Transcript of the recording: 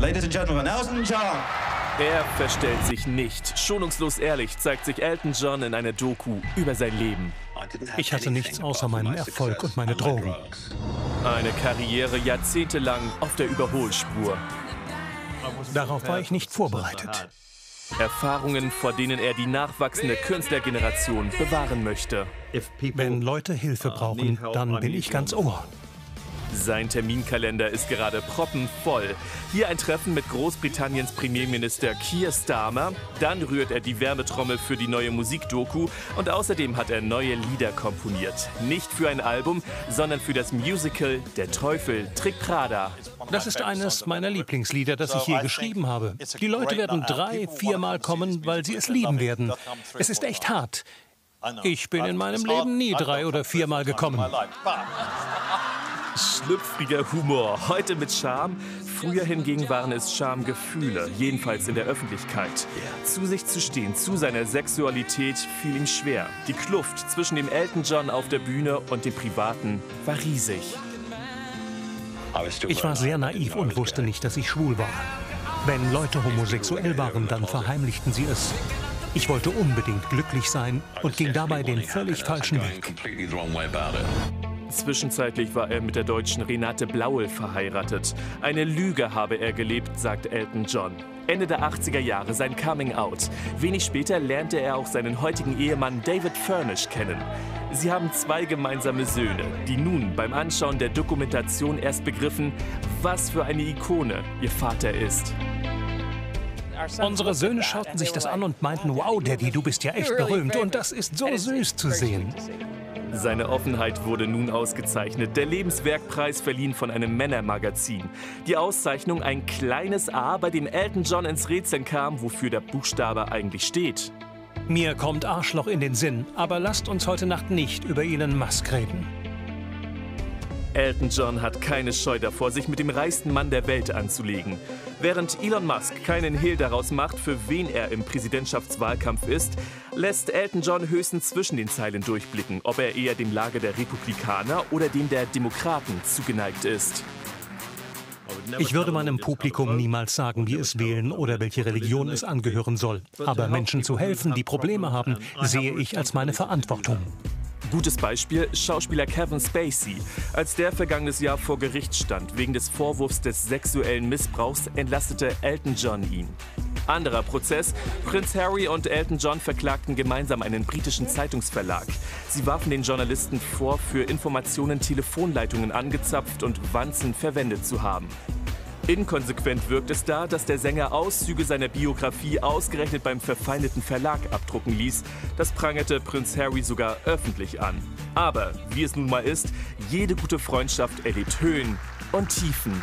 Ladies and Gentlemen, Elton John. Er verstellt sich nicht. Schonungslos ehrlich zeigt sich Elton John in einer Doku über sein Leben. Ich hatte nichts außer meinen Erfolg und meine Drogen. Eine Karriere jahrzehntelang auf der Überholspur. Darauf war ich nicht vorbereitet. Erfahrungen, vor denen er die nachwachsende Künstlergeneration bewahren möchte. Wenn Leute Hilfe brauchen, dann bin ich ganz ohr. Sein Terminkalender ist gerade proppenvoll. Hier ein Treffen mit Großbritanniens Premierminister Keir Starmer. Dann rührt er die Wärmetrommel für die neue Musikdoku. Und außerdem hat er neue Lieder komponiert. Nicht für ein Album, sondern für das Musical Der Teufel trägt Prada. Das ist eines meiner Lieblingslieder, das ich je geschrieben habe. Die Leute werden drei, viermal kommen, weil sie es lieben werden. Es ist echt hart. Ich bin in meinem Leben nie drei oder viermal gekommen. Schlüpfriger Humor, heute mit Charme. Früher hingegen waren es Schamgefühle, jedenfalls in der Öffentlichkeit. Zu sich zu stehen, zu seiner Sexualität fiel ihm schwer. Die Kluft zwischen dem Elton John auf der Bühne und dem Privaten war riesig. Ich war sehr naiv und wusste nicht, dass ich schwul war. Wenn Leute homosexuell waren, dann verheimlichten sie es. Ich wollte unbedingt glücklich sein und ging dabei den völlig falschen Weg. Zwischenzeitlich war er mit der deutschen Renate Blauel verheiratet. Eine Lüge habe er gelebt, sagt Elton John. Ende der 80er Jahre sein Coming Out. Wenig später lernte er auch seinen heutigen Ehemann David Furnish kennen. Sie haben zwei gemeinsame Söhne, die nun beim Anschauen der Dokumentation erst begriffen, was für eine Ikone ihr Vater ist. Unsere Söhne schauten sich das an und meinten, wow, Daddy, du bist ja echt berühmt und das ist so süß zu sehen. Seine Offenheit wurde nun ausgezeichnet, der Lebenswerkpreis verliehen von einem Männermagazin. Die Auszeichnung ein kleines A, bei dem Elton John ins Rätseln kam, wofür der Buchstabe eigentlich steht. Mir kommt Arschloch in den Sinn, aber lasst uns heute Nacht nicht über Elon Musk reden. Elton John hat keine Scheu davor, sich mit dem reichsten Mann der Welt anzulegen. Während Elon Musk keinen Hehl daraus macht, für wen er im Präsidentschaftswahlkampf ist, lässt Elton John höchstens zwischen den Zeilen durchblicken, ob er eher dem Lager der Republikaner oder dem der Demokraten zugeneigt ist. Ich würde meinem Publikum niemals sagen, wie es wählen oder welche Religion es angehören soll. Aber Menschen zu helfen, die Probleme haben, sehe ich als meine Verantwortung. Gutes Beispiel Schauspieler Kevin Spacey. Als der vergangenes Jahr vor Gericht stand wegen des Vorwurfs des sexuellen Missbrauchs, entlastete Elton John ihn. Anderer Prozess. Prinz Harry und Elton John verklagten gemeinsam einen britischen Zeitungsverlag. Sie warfen den Journalisten vor, für Informationen Telefonleitungen angezapft und Wanzen verwendet zu haben. Inkonsequent wirkt es da, dass der Sänger Auszüge seiner Biografie ausgerechnet beim verfeindeten Verlag abdrucken ließ. Das prangerte Prinz Harry sogar öffentlich an. Aber, wie es nun mal ist, jede gute Freundschaft erlebt Höhen und Tiefen.